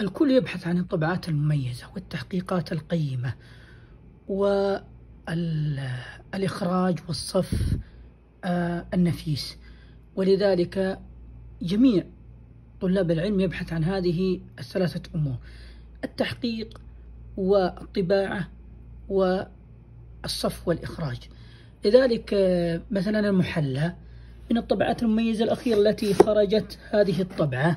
الكل يبحث عن الطبعات المميزة والتحقيقات القيمة والإخراج والصف آه، النفيس. ولذلك جميع طلاب العلم يبحث عن هذه الثلاثة أمور التحقيق والطباعة والصف والإخراج. لذلك آه، مثلا المحلى من الطبعات المميزة الأخيرة التي خرجت هذه الطبعة.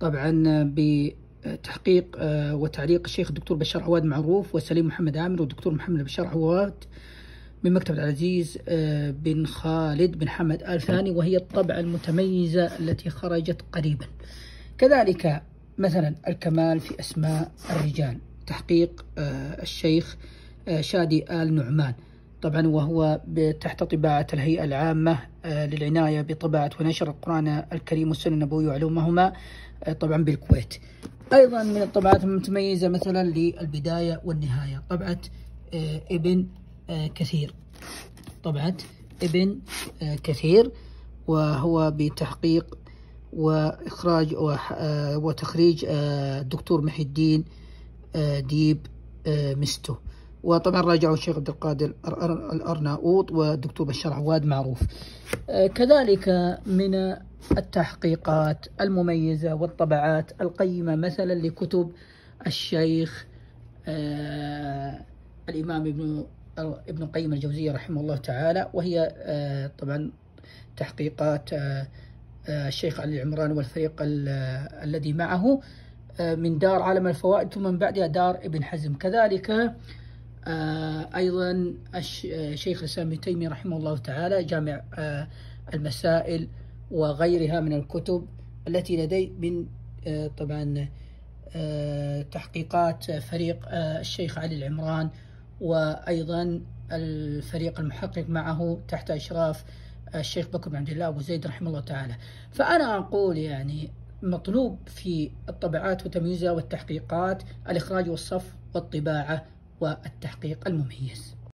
طبعا بتحقيق آه، وتعليق الشيخ الدكتور بشار عواد معروف وسليم محمد عامر والدكتور محمد بشار عواد من مكتبة العزيز آه، بن خالد بن حمد آل ثاني وهي الطبعة المتميزة التي خرجت قريبا. كذلك مثلا الكمال في أسماء الرجال. تحقيق آه، الشيخ شادي آل نعمان. طبعا وهو تحت طباعة الهيئة العامة للعناية بطباعة ونشر القرآن الكريم والسنة النبوية وعلومهما طبعا بالكويت. أيضا من الطبعات المتميزة مثلا للبداية والنهاية. طبعة آه، ابن آه، كثير. طبعة ابن آه، كثير وهو بتحقيق وإخراج وتخريج الدكتور محي الدين ديب مستو. وطبعا راجعوا الشيخ عبد القادر الأرناؤوط والدكتور بشار عواد معروف. كذلك من التحقيقات المميزة والطبعات القيمة مثلا لكتب الشيخ آه الإمام ابن ابن قيم الجوزية رحمه الله تعالى وهي آه طبعا تحقيقات آه, آه، الشيخ علي العمران والفريق الذي معه آه، من دار عالم الفوائد ثم من بعدها دار ابن حزم. كذلك آه، أيضا الشيخ الإسلام ابن تيمية رحمه الله تعالى جامع المسائل وغيرها من الكتب التي لدي من آه، طبعا آه، تحقيقات فريق آه، الشيخ علي العمران وأيضا الفريق المحقق معه تحت إشراف الشيخ بكر بن عبد الله أبو زيد رحمه الله تعالى. فأنا أقول يعني مطلوب في الطبعات وتمييزها والتحقيقات الإخراج والصف والطباعة والتحقيق المميز.